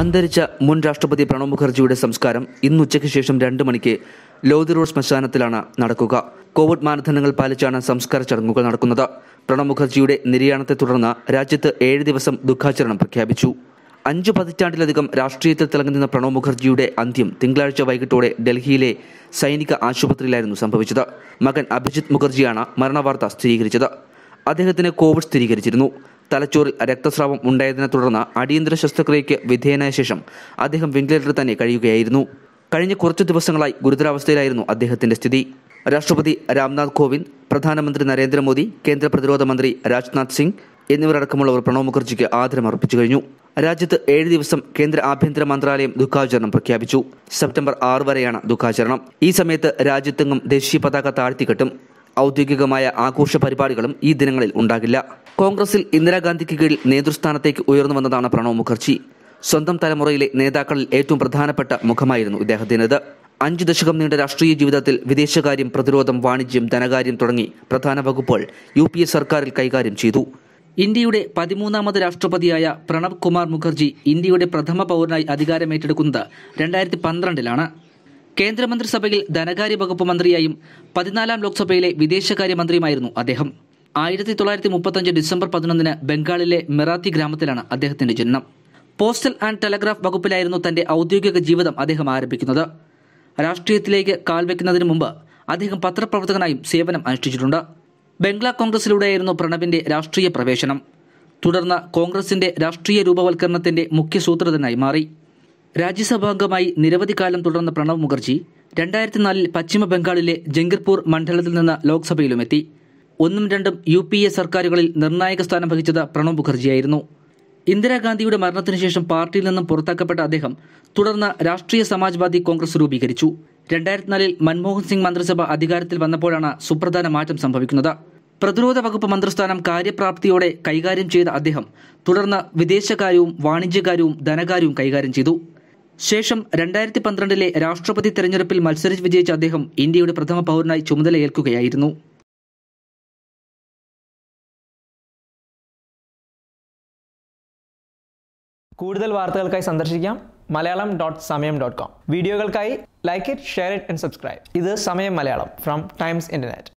അന്തരിച്ച മുൻ രാഷ്ട്രപതി പ്രണബ് മുഖർജിയുടെ സംസ്കാരം ഇന്ന് ഉച്ചയ്ക്ക് ശേഷം രണ്ട് മണിക്ക് ലോധി റോഡ് ശ്മശാനത്തിലാണ് നടക്കുക. കോവിഡ് മാനദണ്ഡങ്ങൾ പാലിച്ചാണ് സംസ്കാര ചടങ്ങുകൾ നടക്കുന്നത്. പ്രണബ് മുഖർജിയുടെ നിര്യാണത്തെ തുടർന്ന് രാജ്യത്ത് ഏഴ് ദിവസം ദുഃഖാചരണം പ്രഖ്യാപിച്ചു. അഞ്ച് പതിറ്റാണ്ടിലധികം രാഷ്ട്രീയത്തിൽ തിളങ്ങി നിന്ന പ്രണബ് മുഖർജിയുടെ അന്ത്യം തിങ്കളാഴ്ച വൈകിട്ടോടെ ഡൽഹിയിലെ സൈനിക ആശുപത്രിയിലായിരുന്നു സംഭവിച്ചത്. മകൻ അഭിജിത് മുഖർജിയാണ് മരണവാർത്ത സ്ഥിരീകരിച്ചത്. അദ്ദേഹത്തിന് കോവിഡ് സ്ഥിരീകരിച്ചിരുന്നു. തലച്ചോറിൽ രക്തസ്രാവം ഉണ്ടായതിനെ തുടർന്ന് അടിയന്തര ശസ്ത്രക്രിയയ്ക്ക് വിധേയനായ ശേഷം അദ്ദേഹം വെന്റിലേറ്ററിൽ തന്നെ കഴിയുകയായിരുന്നു. കഴിഞ്ഞ കുറച്ചു ദിവസങ്ങളായി ഗുരുതരാവസ്ഥയിലായിരുന്നു അദ്ദേഹത്തിന്റെ സ്ഥിതി. രാഷ്ട്രപതി രാംനാഥ് കോവിന്ദ് പ്രധാനമന്ത്രി നരേന്ദ്രമോദി കേന്ദ്ര പ്രതിരോധ മന്ത്രി രാജ്നാഥ് സിംഗ് എന്നിവരടക്കമുള്ളവർ പ്രണവ് മുഖർജിക്ക് ആദരം അർപ്പിച്ചു കഴിഞ്ഞു. രാജ്യത്ത് ഏഴ് ദിവസം കേന്ദ്ര ആഭ്യന്തര മന്ത്രാലയം ദുഃഖാചരണം പ്രഖ്യാപിച്ചു. സെപ്റ്റംബർ ആറ് വരെയാണ് ദുഃഖാചരണം. ഈ സമയത്ത് രാജ്യത്തെങ്ങും ദേശീയ പതാക താഴ്ത്തിക്കെട്ടും. ഔദ്യോഗികമായ ആഘോഷ പരിപാടികളും ഈ ദിനങ്ങളിൽ ഉണ്ടാകില്ല. കോൺഗ്രസിൽ ഇന്ദിരാഗാന്ധിക്ക് കീഴിൽ നേതൃസ്ഥാനത്തേക്ക് ഉയർന്നു വന്നതാണ് പ്രണവ് മുഖർജി. സ്വന്തം തലമുറയിലെ നേതാക്കളിൽ ഏറ്റവും പ്രധാനപ്പെട്ട മുഖമായിരുന്നു ഇദ്ദേഹത്തിനത് അഞ്ച് ദശകം നീണ്ട രാഷ്ട്രീയ ജീവിതത്തിൽ വിദേശകാര്യം പ്രതിരോധം വാണിജ്യം ധനകാര്യം തുടങ്ങി പ്രധാന വകുപ്പുകൾ യു പി എ സർക്കാരിൽ കൈകാര്യം ചെയ്തു. ഇന്ത്യയുടെ പതിമൂന്നാമത് രാഷ്ട്രപതിയായ പ്രണബ് കുമാർ മുഖർജി ഇന്ത്യയുടെ പ്രഥമ പൗരനായി അധികാരമേറ്റെടുക്കുന്നത് രണ്ടായിരത്തി പന്ത്രണ്ടിലാണ്. കേന്ദ്രമന്ത്രിസഭയിൽ ധനകാര്യ വകുപ്പ് മന്ത്രിയായും പതിനാലാം ലോക്സഭയിലെ വിദേശകാര്യമന്ത്രിയുമായിരുന്നു അദ്ദേഹം. ആയിരത്തി തൊള്ളായിരത്തി മുപ്പത്തഞ്ച് ഡിസംബർ പതിനൊന്നിന് ബംഗാളിലെ മെറാത്തി ഗ്രാമത്തിലാണ് അദ്ദേഹത്തിന്റെ ജനനം. പോസ്റ്റൽ ആൻഡ് ടെലഗ്രാഫ് വകുപ്പിലായിരുന്നു തന്റെ ഔദ്യോഗിക ജീവിതം അദ്ദേഹം ആരംഭിക്കുന്നത്. രാഷ്ട്രീയത്തിലേക്ക് കാൽവെക്കുന്നതിന് മുമ്പ് അദ്ദേഹം പത്രപ്രവർത്തകനായും സേവനം അനുഷ്ഠിച്ചിട്ടുണ്ട്. ബംഗ്ലാ കോൺഗ്രസിലൂടെയായിരുന്നു പ്രണബിന്റെ രാഷ്ട്രീയ പ്രവേശനം. തുടർന്ന് കോൺഗ്രസിന്റെ രാഷ്ട്രീയ രൂപവൽക്കരണത്തിന്റെ മുഖ്യ സൂത്രധനായി മാറി. രാജ്യസഭാംഗമായി നിരവധി കാലം തുടർന്ന പ്രണവ് മുഖർജി രണ്ടായിരത്തി നാലിൽ പശ്ചിമ ബംഗാളിലെ ജംഗിർപൂർ മണ്ഡലത്തിൽ നിന്ന് ലോക്സഭയിലുമെത്തി. ഒന്നും രണ്ടും യു പി എ സർക്കാരുകളിൽ നിർണായക സ്ഥാനം വഹിച്ചത് പ്രണബ് മുഖർജിയായിരുന്നു. ഇന്ദിരാഗാന്ധിയുടെ മരണത്തിനുശേഷം പാർട്ടിയിൽ നിന്നും പുറത്താക്കപ്പെട്ട അദ്ദേഹം തുടർന്ന് രാഷ്ട്രീയ സമാജ്വാദി കോൺഗ്രസ് രൂപീകരിച്ചു. രണ്ടായിരത്തി നാലിൽ മൻമോഹൻ സിംഗ് മന്ത്രിസഭ അധികാരത്തിൽ വന്നപ്പോഴാണ് സുപ്രധാന മാറ്റം സംഭവിക്കുന്നത്. പ്രതിരോധ വകുപ്പ് മന്ത്രിസ്ഥാനം കാര്യപ്രാപ്തിയോടെ കൈകാര്യം ചെയ്ത അദ്ദേഹം തുടർന്ന് വിദേശകാര്യവും വാണിജ്യകാര്യവും ധനകാര്യവും കൈകാര്യം ചെയ്തു. ശേഷം രണ്ടായിരത്തി പന്ത്രണ്ടിലെ രാഷ്ട്രപതി തെരഞ്ഞെടുപ്പിൽ മത്സരിച്ച് വിജയിച്ച അദ്ദേഹം ഇന്ത്യയുടെ പ്രഥമ പൗരനായി ചുമതലയേൽക്കുകയായിരുന്നു. കൂടുതൽ വാർത്തകൾക്കായി സന്ദർശിക്കാം. Malayalam dot Samayam dot com. വീഡിയോകൾക്കായി like it share it and subscribe ഇത് Samayam Malayalam from times internet